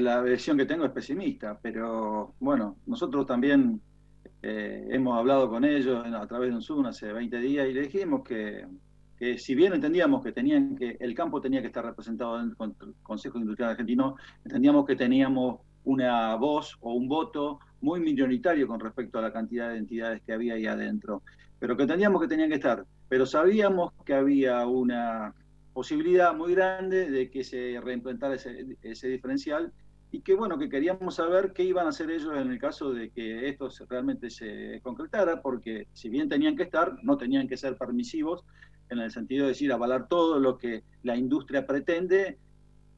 la visión que tengo es pesimista, pero bueno, nosotros también eh, hemos hablado con ellos a través de un Zoom hace 20 días y le dijimos que, que, si bien entendíamos que tenían que el campo tenía que estar representado en el Consejo Industrial Argentino, entendíamos que teníamos una voz o un voto muy minoritario con respecto a la cantidad de entidades que había ahí adentro, pero que entendíamos que tenían que estar, pero sabíamos que había una posibilidad muy grande de que se reimplementara ese, ese diferencial y que bueno, que queríamos saber qué iban a hacer ellos en el caso de que esto realmente se concretara, porque si bien tenían que estar, no tenían que ser permisivos en el sentido de decir avalar todo lo que la industria pretende,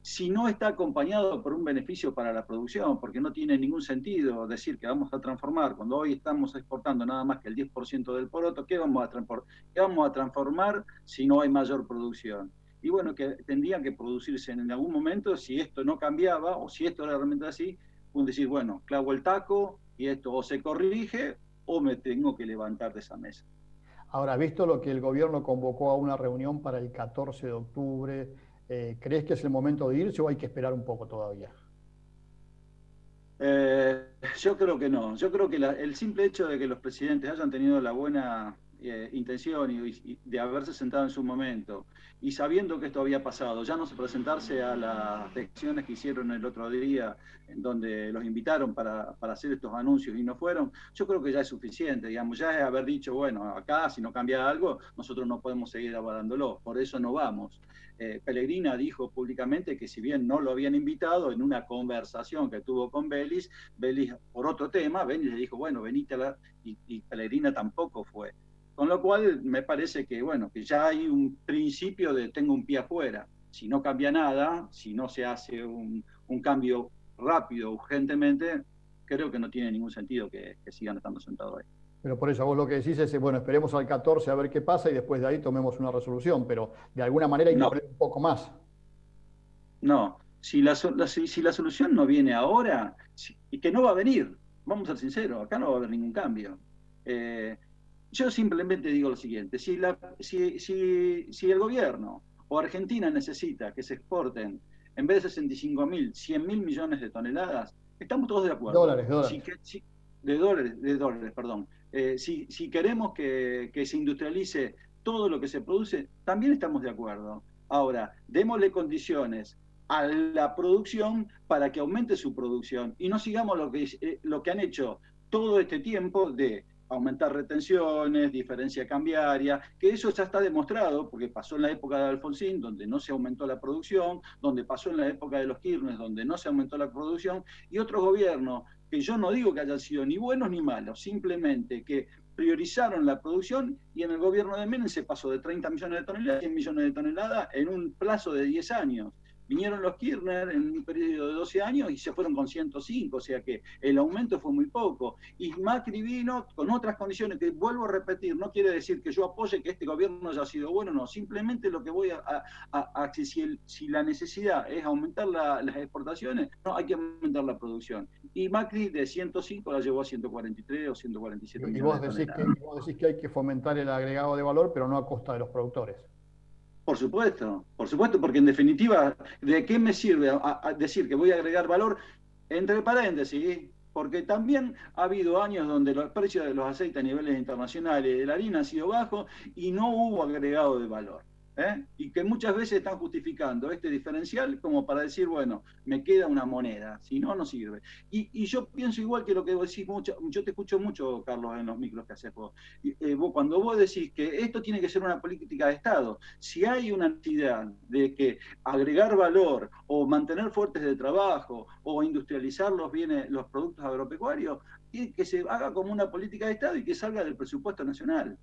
si no está acompañado por un beneficio para la producción, porque no tiene ningún sentido decir que vamos a transformar, cuando hoy estamos exportando nada más que el 10% del poroto, ¿qué vamos, a ¿qué vamos a transformar si no hay mayor producción? Y bueno, que tendrían que producirse en algún momento, si esto no cambiaba o si esto era realmente así, un decir, bueno, clavo el taco y esto o se corrige o me tengo que levantar de esa mesa. Ahora, visto lo que el gobierno convocó a una reunión para el 14 de octubre, eh, ¿crees que es el momento de irse o hay que esperar un poco todavía? Eh, yo creo que no. Yo creo que el simple hecho de que los presidentes hayan tenido la buena eh, intención y, de haberse sentado en su momento y sabiendo que esto había pasado, ya no se presentarse a las elecciones que hicieron el otro día, en donde los invitaron para, para, hacer estos anuncios y no fueron, yo creo que ya es suficiente, digamos, ya es haber dicho, bueno, acá si no cambia algo, nosotros no podemos seguir avalándolo, por eso no vamos. Eh, Pellegrina dijo públicamente que si bien no lo habían invitado en una conversación que tuvo con Belis, Belis por otro tema, Belis le dijo, bueno, venite a la... y, y Pellegrina tampoco fue. Con lo cual me parece que, bueno, que ya hay un principio de tengo un pie afuera. Si no cambia nada, si no se hace un, cambio rápido, urgentemente, creo que no tiene ningún sentido que, sigan estando sentados ahí. Pero por eso vos lo que decís es, bueno, esperemos al 14 a ver qué pasa y después de ahí tomemos una resolución, pero de alguna manera hay que un poco más. No, si la, si, la solución no viene ahora, y que no va a venir, vamos a ser sinceros, acá no va a haber ningún cambio. Eh, yo simplemente digo lo siguiente, si, la, si, si, si el gobierno o Argentina necesita que se exporten en vez de 65 mil, 100 mil millones de toneladas, estamos todos de acuerdo. Dólares, dólares. de dólares, de dólares, perdón. Eh, si, si, queremos que, que, se industrialice todo lo que se produce, también estamos de acuerdo. Ahora, démosle condiciones a la producción para que aumente su producción y no sigamos lo que, eh, lo que han hecho todo este tiempo de aumentar retenciones, diferencia cambiaria, que eso ya está demostrado, porque pasó en la época de Alfonsín, donde no se aumentó la producción, donde pasó en la época de los Kirchner, donde no se aumentó la producción, y otros gobiernos, que yo no digo que hayan sido ni buenos ni malos, simplemente que priorizaron la producción y en el gobierno de Menem se pasó de 30 millones de toneladas a 100 millones de toneladas en un plazo de 10 años. Vinieron los Kirchner en un periodo de 12 años y se fueron con 105, o sea que el aumento fue muy poco. Y Macri vino con otras condiciones que vuelvo a repetir, no quiere decir que yo apoye que este gobierno haya sido bueno, no, simplemente lo que voy a, a, si, la necesidad es aumentar las exportaciones, no, hay que aumentar la producción. Y Macri de 105 la llevó a 143 o 147. Y vos decís, que, vos decís que hay que fomentar el agregado de valor, pero no a costa de los productores. Por supuesto, por supuesto, porque en definitiva, ¿de qué me sirve decir que voy a agregar valor? Entre paréntesis, porque también ha habido años donde los precios de los aceites a niveles internacionales de la harina han sido bajos y no hubo agregado de valor. ¿Eh? y que muchas veces están justificando este diferencial como para decir, bueno, me queda una moneda, si no, no sirve. Y, yo pienso igual que lo que vos decís mucho, yo te escucho mucho, Carlos, en los micros que haces vos. Eh, vos. Cuando vos decís que esto tiene que ser una política de Estado, si hay una necesidad de que agregar valor o mantener fuertes de trabajo o industrializar los bienes, los productos agropecuarios, que se haga como una política de Estado y que salga del presupuesto nacional.